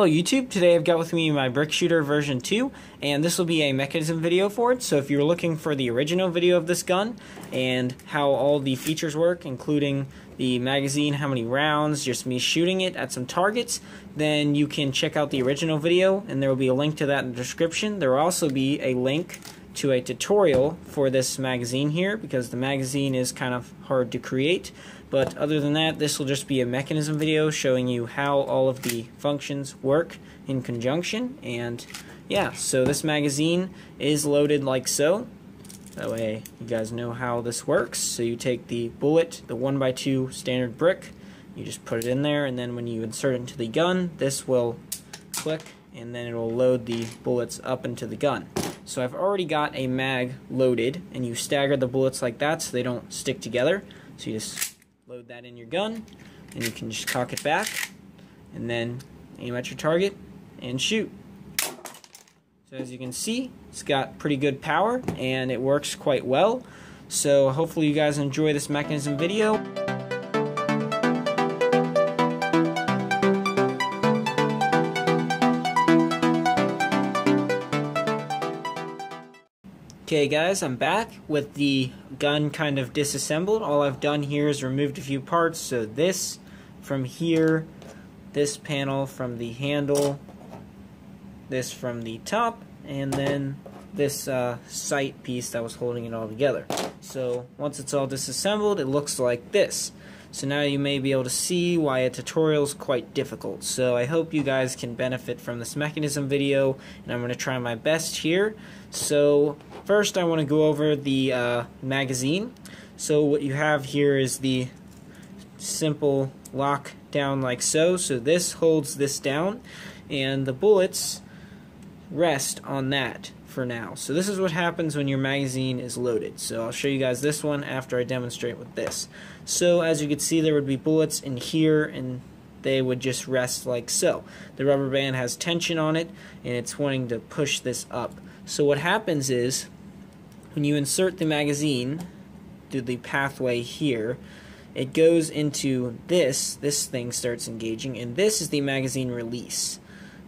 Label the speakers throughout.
Speaker 1: Hello YouTube, today I've got with me my Brick Shooter version 2 and this will be a mechanism video for it so if you're looking for the original video of this gun and how all the features work including the magazine, how many rounds, just me shooting it at some targets then you can check out the original video and there will be a link to that in the description. There will also be a link to a tutorial for this magazine here because the magazine is kind of hard to create. But other than that this will just be a mechanism video showing you how all of the functions work in conjunction. And yeah so this magazine is loaded like so. That way you guys know how this works. So you take the bullet the 1x2 standard brick you just put it in there and then when you insert it into the gun this will click and then it will load the bullets up into the gun so I've already got a mag loaded, and you stagger the bullets like that so they don't stick together. So you just load that in your gun, and you can just cock it back, and then aim at your target, and shoot. So as you can see, it's got pretty good power, and it works quite well. So hopefully you guys enjoy this mechanism video. Okay guys, I'm back with the gun kind of disassembled. All I've done here is removed a few parts. So this from here, this panel from the handle, this from the top, and then this uh, sight piece that was holding it all together. So once it's all disassembled, it looks like this. So now you may be able to see why a tutorial is quite difficult. So I hope you guys can benefit from this mechanism video, and I'm going to try my best here. So first I want to go over the uh, magazine. So what you have here is the simple lock down like so. So this holds this down, and the bullets rest on that for now. So this is what happens when your magazine is loaded. So I'll show you guys this one after I demonstrate with this. So as you can see there would be bullets in here and they would just rest like so. The rubber band has tension on it and it's wanting to push this up. So what happens is when you insert the magazine through the pathway here it goes into this, this thing starts engaging, and this is the magazine release.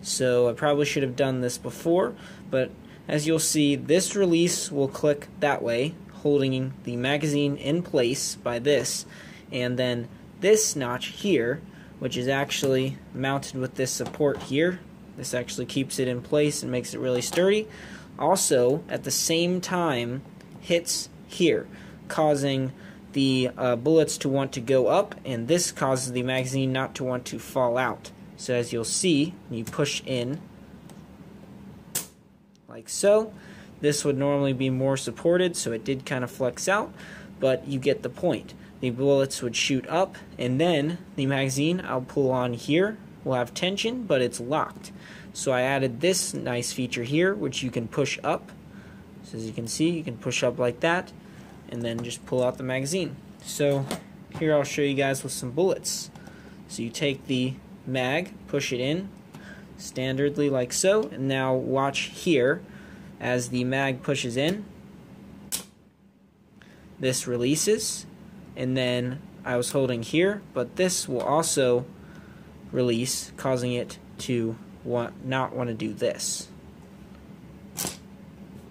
Speaker 1: So I probably should have done this before, but as you'll see, this release will click that way, holding the magazine in place by this, and then this notch here, which is actually mounted with this support here, this actually keeps it in place and makes it really sturdy, also at the same time hits here, causing the uh, bullets to want to go up, and this causes the magazine not to want to fall out. So as you'll see, you push in, like so. This would normally be more supported, so it did kind of flex out, but you get the point. The bullets would shoot up, and then the magazine I'll pull on here will have tension, but it's locked. So I added this nice feature here, which you can push up. So as you can see, you can push up like that, and then just pull out the magazine. So here I'll show you guys with some bullets. So you take the mag, push it in, standardly like so. And now watch here as the mag pushes in. This releases and then I was holding here but this will also release causing it to want not want to do this.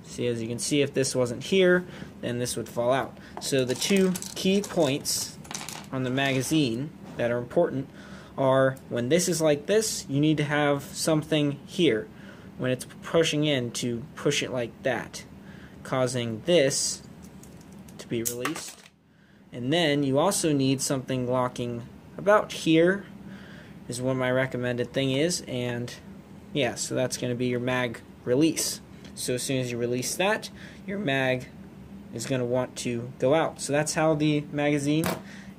Speaker 1: See as you can see if this wasn't here then this would fall out. So the two key points on the magazine that are important are when this is like this, you need to have something here. When it's pushing in to push it like that, causing this to be released. And then you also need something locking about here is what my recommended thing is. And yeah so that's going to be your mag release. So as soon as you release that your mag is going to want to go out. So that's how the magazine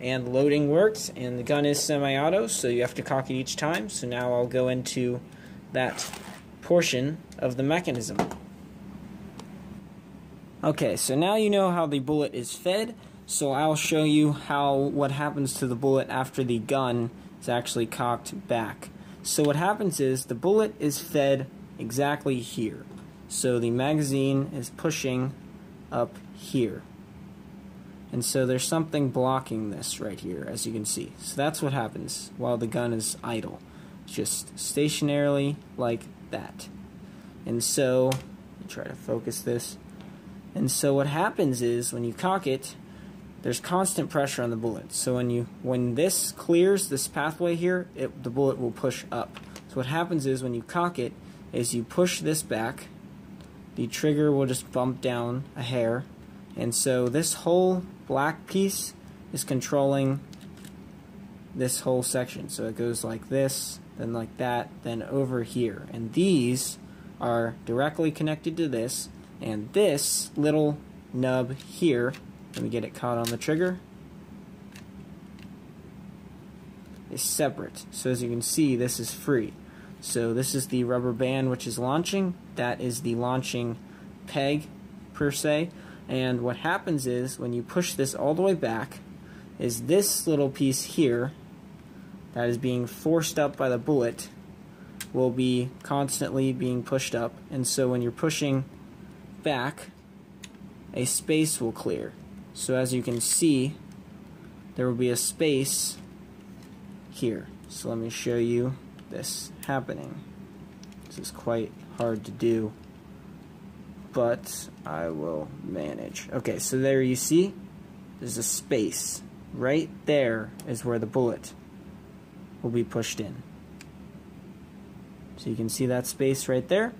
Speaker 1: and loading works and the gun is semi-auto so you have to cock it each time. So now I'll go into that portion of the mechanism. Okay so now you know how the bullet is fed. So I'll show you how what happens to the bullet after the gun is actually cocked back. So what happens is the bullet is fed exactly here. So the magazine is pushing up here and so there's something blocking this right here, as you can see. So that's what happens while the gun is idle. just stationarily like that. And so, try to focus this. And so what happens is when you cock it, there's constant pressure on the bullet. So when you when this clears this pathway here, it, the bullet will push up. So what happens is when you cock it, is you push this back, the trigger will just bump down a hair, and so this whole black piece is controlling this whole section. So it goes like this, then like that, then over here. And these are directly connected to this, and this little nub here, let me get it caught on the trigger, is separate. So as you can see, this is free. So this is the rubber band which is launching. That is the launching peg per se. And what happens is when you push this all the way back is this little piece here that is being forced up by the bullet will be constantly being pushed up. And so when you're pushing back, a space will clear. So as you can see, there will be a space here. So let me show you this happening. This is quite hard to do, but I will manage. Okay, so there you see, there's a space. Right there is where the bullet will be pushed in. So you can see that space right there.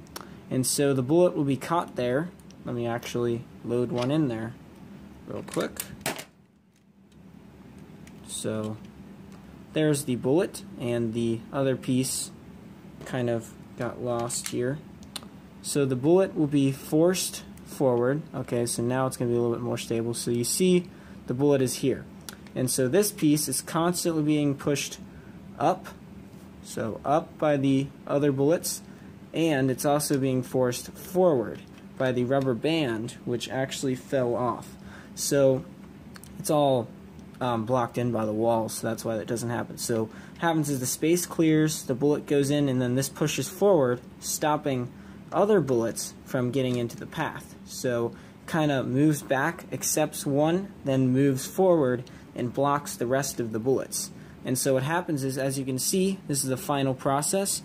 Speaker 1: And so the bullet will be caught there. Let me actually load one in there real quick. So there's the bullet and the other piece kind of got lost here. So the bullet will be forced forward. Okay, so now it's going to be a little bit more stable. So you see the bullet is here. And so this piece is constantly being pushed up, so up by the other bullets, and it's also being forced forward by the rubber band, which actually fell off. So it's all um, blocked in by the wall, so that's why that doesn't happen. So what happens is the space clears, the bullet goes in, and then this pushes forward, stopping other bullets from getting into the path. So kind of moves back, accepts one, then moves forward and blocks the rest of the bullets. And so what happens is, as you can see, this is the final process.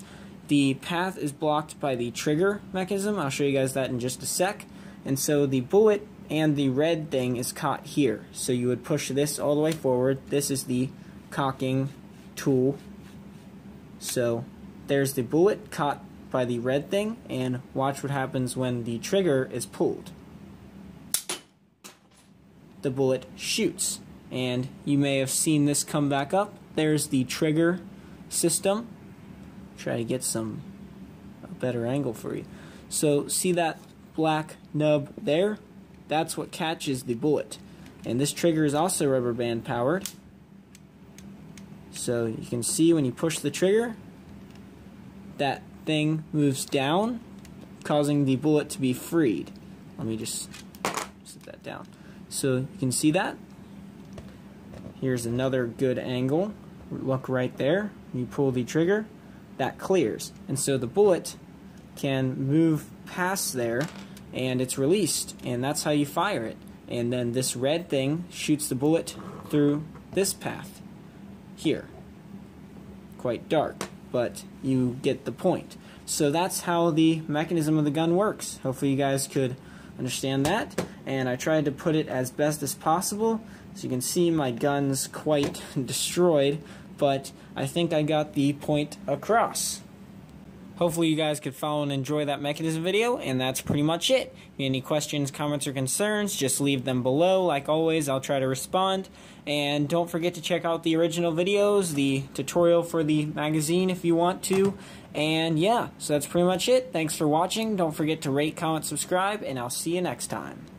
Speaker 1: The path is blocked by the trigger mechanism. I'll show you guys that in just a sec. And so the bullet and the red thing is caught here. So you would push this all the way forward. This is the cocking tool. So there's the bullet caught by the red thing, and watch what happens when the trigger is pulled. The bullet shoots, and you may have seen this come back up. There's the trigger system. Try to get some a better angle for you. So see that black nub there? That's what catches the bullet. And this trigger is also rubber band powered. So you can see when you push the trigger, that thing moves down, causing the bullet to be freed. Let me just set that down. So you can see that. Here's another good angle. Look right there. You pull the trigger, that clears. And so the bullet can move past there and it's released and that's how you fire it and then this red thing shoots the bullet through this path here quite dark but you get the point. So that's how the mechanism of the gun works. Hopefully you guys could understand that. And I tried to put it as best as possible. So you can see my gun's quite destroyed but I think I got the point across Hopefully you guys could follow and enjoy that mechanism video, and that's pretty much it. Any questions, comments, or concerns, just leave them below. Like always, I'll try to respond. And don't forget to check out the original videos, the tutorial for the magazine if you want to. And yeah, so that's pretty much it. Thanks for watching. Don't forget to rate, comment, subscribe, and I'll see you next time.